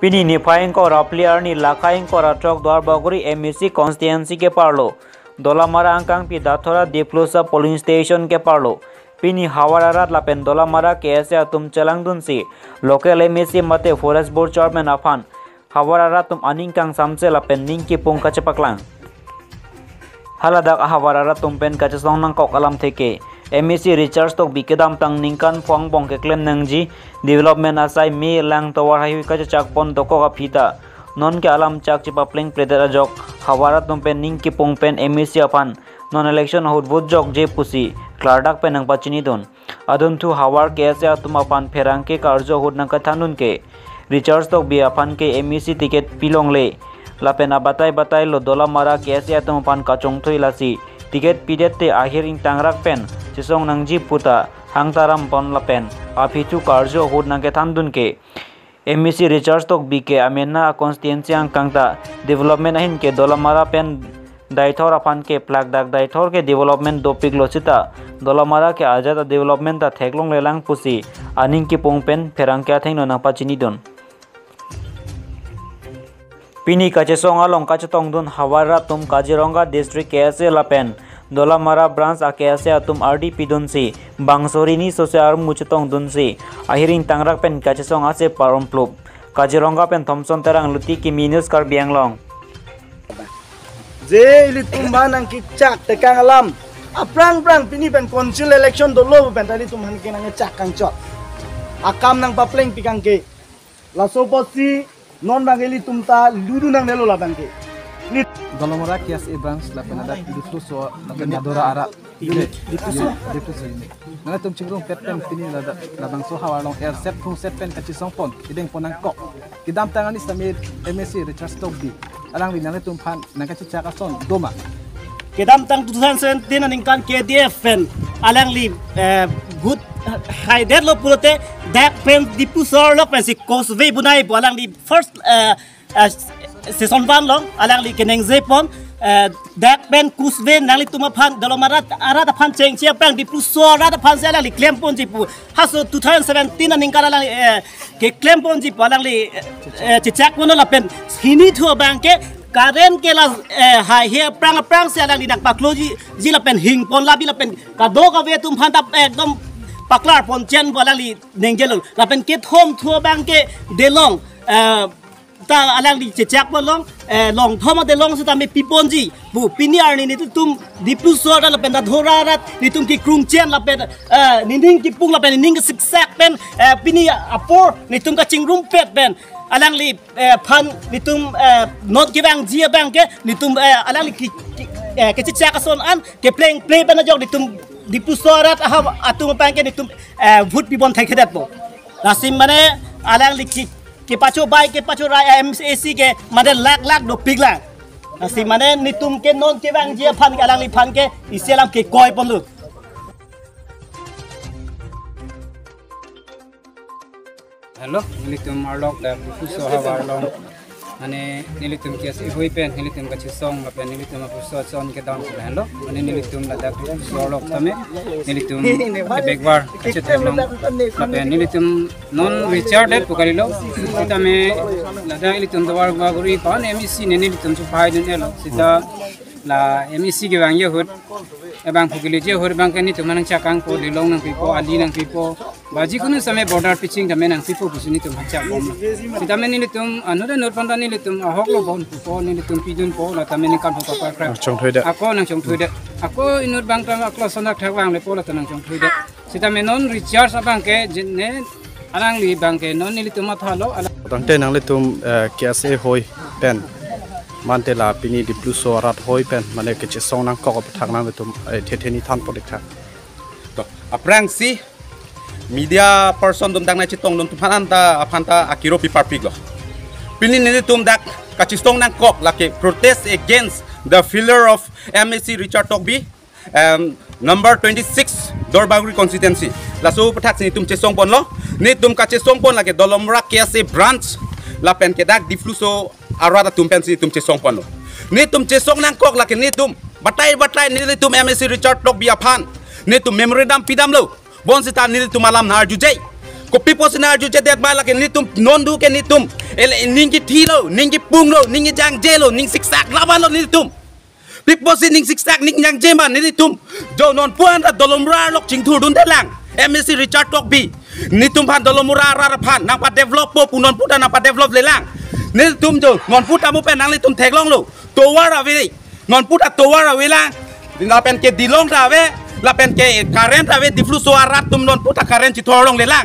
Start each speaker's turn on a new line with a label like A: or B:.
A: पिनी निफाइंग और अपलियारनी लाखाइंग और अटक द्वारबागुरी एमईसी के पार्लो दोलामारा अंकांग पी दाथोरा दीपलुसा पोलिंग स्टेशन के पार्लो पीनी हावारा लापेन दोलामारा के ऐसे तुम चलंगदुनसी लोकल एमईसी मते फॉरेस्ट बोर्ड चेयरमैन अफान हावारारा तुम अनिंग कांग सामसे लापेन निंग की पुंग कचे पकलांग हलादा हावारा तुम पेन कचे सोंग नंग कोकलम थे एम एस रिचार्ज तो बी के दाम तंग निकन फोंग पोंग के क्लेम नंग जी डेवलपमेंट आसाई मे लंग तो वार हाई का चाक पोन दो का फीता नॉन के आलम चाक चिपा प्लिंग प्रेदर जोक हवारा तुम पे निंग की पोंग पेन एम एस सी इलेक्शन हाउट वुड जोक जे पुसी क्लार्डक पे नंग पचनी दोन अदुन थू हवार के ऐसे तुम अपान फेरांग के कार्जो हो नंग कथान उनके रिचार्ज तो बी अपान के एम एस सी टिकेट पीलोंग ले लापेना बताए बताए लो दोला मारा के ऐसे तुम अपान कचोंग थो इलासी टिकेट पीजेते आखिर इन टांगरक पेन chisong nang ji puta hangtaram pon lapen aphichu karjo hud nang के एम ई सी रिचार्ज तोक बी के अमेना कॉन्स्टिटेंसी अंकंगता डेवलपमेंट अहिन के दोलमारा पेन दायथोर अफान के प्लाग दाग दायथोर के डेवलपमेंट दो पिक लोचिता दोलमारा के आज़ाद डेवलपमेंट ता थेकलोंग लेलांग पुसी अनिंग की पोंग पेन फेरांग क्या थेंग नोनापा चिनी दोन पिनी कचे सोंगा लोंका तोंग दुन हवारा तुम काजीरोंगा डिस्ट्रिक्ट के एस ए पेन dolamara branch akease atum rdp dunsi bangsorini sosial muchutong dunsi. Ahiring tangrak pen kachesong ase paromplub kajironga pen thomson terang luti ki minus kar bianglong
B: je ili tumba nang kicak tekang alam.
C: Aprang prang
B: pini pen konsil election dolo pen tadi tumhan ke nang cak kang chot
C: akam
B: nang papleng pikang ke. Laso posi non bangeli tumta ludu
C: nang
B: nelo la bangke
D: Dolomora kias Ibrans la penada difluso la penadora ara ile difluso difluso ini. Nana tum cingrung pet pen pini la la bang so hawa long air set pung set pen kachi song pon. Ideng ponang kok. Kidam tangani samir MSC Richard Stokby. Alang di nana tum pan nang kachi chaka son doma.
C: Kedam tang 2017 aning kan KDF pen. Alang li good haider lo purote dak pen dipusor lo pen si kosve bunai alang di first season van long alang li keneng zepon dak ben kusven nang li tuma phan dalo marat arata phan cheng chia prang di pu so arata phan sala li claim pon ji pu haso 2017 aning kala lang ke claim pon ji palang li chichak pon la pen hini thu bang ke karen ke la hai he prang prang se alang li dak paklo ji la pen hing pon la bi la pen ka do ka ve tum phan tap ekdom paklar pon chen palang li la pen ke thom thu bang ke delong ta alang di cecak po long eh long thoma de long sa mi piponji bu piniar ni ni tum di puso ra la penda dhorarat ni tum ki krung chen la pen eh ni ning ki pung la pen ning sik pen eh pini apor ni tum ka chingrum pet pen. Alang li phan ni tum not ki bang jia bang ke ni tum alang li ki ke ka son an ke playing play pen jok ni tum di puso rat ha atung pang ke ni tum vut pi bon thai khedat po. Lasim mane alang li ki ke pacho bai ke pacho rai MCAC ke made lak lak do piglang nasi mane nitum ke non ke bang jia, phan ke alang li phan ke isialam ke koi pon lu
E: hello nilitum arlok da puso hawarlong ane nilitum અને નિલિતુમ કે હોય પેન નિલિતુમ કે સોંગ લો પેન નિલિતુમ આપુ સો સોન કે દામ પેન લો અને નિલિતુમ લા દા સો લો તમે નિલિતુમ બેગવાર કે તે લો પેન નિલિતુમ નોન રિચાર્ડ પુકરી લો તમે લદા નિલિતુમ દવાર ગુરી પાન એમસી ને નિલિતુમ સુ ફાઈદન એલો સીધા લા એમસી કે વાંગે હોત ebang pukili je hur bang kani tumanang chakang po dilong nang pipo ali nang pipo baji kunu sampai border pitching dame nang pipo busuni tum hacha pom sita me ni tum anuda nur panda ni tum ahok lo bon po ni tum pidun po la tame ni kan po pa kra
D: chong thoi da
E: ako nang chong thoi ako inur bang tam akla sonak thak bang le po la tanang chong thoi da sita me non recharge abang ke ne alang li bang ke non ni tum athalo
D: tang te nang le tum kias e hoi pen mante la pini di plus so rat hoi pen mane ke che song nang kok thak nang tum the the ni than podek thak.
F: To aprang si media person dum dang na chi tong dum phan ta phan ta akiro pi parpik lo. Pini ne tum dak ka chi song nang kok la ke protest against the failure of MSC Richard Tokbi um, number 26 Dorbagri constituency. La so pathak ni tum che song pon lo. Ni tum ka che song pon la ke dolomra KSA branch la pen ke dak difluso arada arwata tumpensi tumche song pano ni tumche song nang kok lakin ni tum batai batai ni tum MSC Richard Tok biapan ni tum memory dam pidam lo. Bon sita ni tum alam nar jujai ko pipo sina jujai det ma lakin ni tum non du ke ni tum el ningi thilo ningi pung lo ningi jang jelo ning sik sak lawan lo ni tum. Pipo sin ning sik sak ning jang jema ni tum. Jo non puan ra dolom lok ching thur dun delang MSC Richard Tok bi. Ni pan dolomura rara ra ra nang pa develop po punon puta nang pa develop lelang นี่ตุ้มจูงอนพูดตามุเป็นนังเลยตุ้มเทกล่องลูกตัววาราเวลงอนพูดตาตัววาราเวลาเราเป็นเกดีล่องเราเวเราเป็นเกการเรนเราเวดิฟลุสัวรัตตุ้มนอนพูดตาการเรนจิตทอลงเลยล่าง